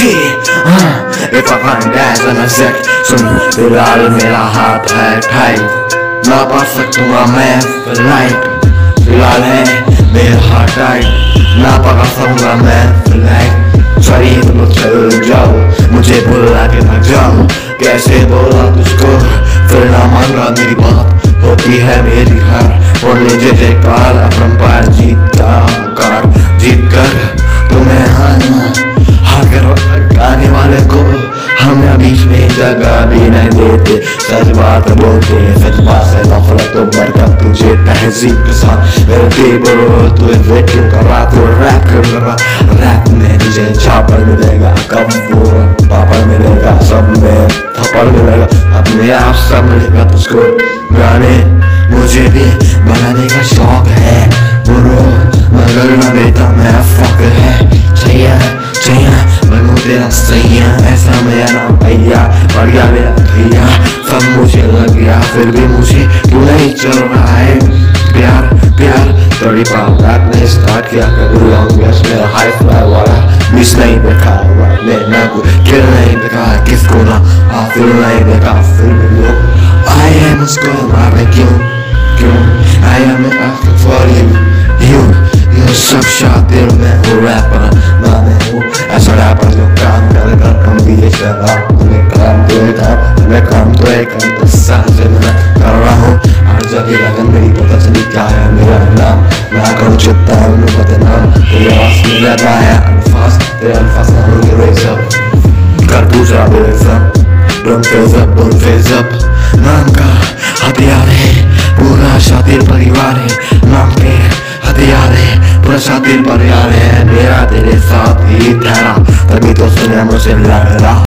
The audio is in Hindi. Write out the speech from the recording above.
shit uh, If I find ass on a sec सुन फ़िलहाल मेरा हाथ है टाइट ना पा सकूँगा मैं फ़्लाइट फ़िलहाल है मेरा हाथ टाइट ना पका सकूँगा मैं फ़्लाइट सॉरी तुम चल जाओ मुझे बुला के ना जाओ कैसे बोला तुझको फिर ना मान रहा मेरी बात होती है मेरी हर और मुझे जयकार जीता कर जीत कर जगह भी नहीं देते, सच बात बोलते बात से नफरत तो बरकत तुझे तहजीब के साथ। मेरे पेपर तू वेट क्यों कर रहा तू रैप कर रहा। रैप में तुझे छापड़ मिलेगा कब वो पापड़ मिलेगा, सब में थप्पड़ मिलेगा। अपने आप सब मिलेगा तुझको, गाने मुझे भी बनाने का शौक है ऐसा मेरा नाम भैया बढ़ गया मेरा भैया। सब मुझे लग गया, फिर भी मुझे क्यों नहीं चल रहा है? प्यार प्यार, थोड़ी पाव रात ने स्टार्ट किया करूँ लॉन्ग वेस्ट मेरा हाई फ्लाई वाला मिस नहीं देखा मैंने ना कोई किल नहीं देखा, किसको ना फिर नहीं देखा, फिर भी लोग I am उसको मारे क्यों? क्यों? I am asking for you you you सब शातिर मैं हूँ रैपर ये शराब तुम्हें काम तो काम तुम्हें काम तो एक मैं कर रहा हूँ हर जगह लगन मेरी पता चली क्या है मेरा नाम मैं करूँ चित्ता उन्हें बदनाम तेरे पास में रहता है अल्फाज तेरे अल्फाज ना होंगे रेजर कर दूसरा Don't phase up, don't phase up नाम का हथियार है पूरा शातिर परिवार है नाम पे हथियार है पूरा शातिर परिवार है मेरा तेरे साथ ही ठहरा तभी तो सुने मुझे लग रहा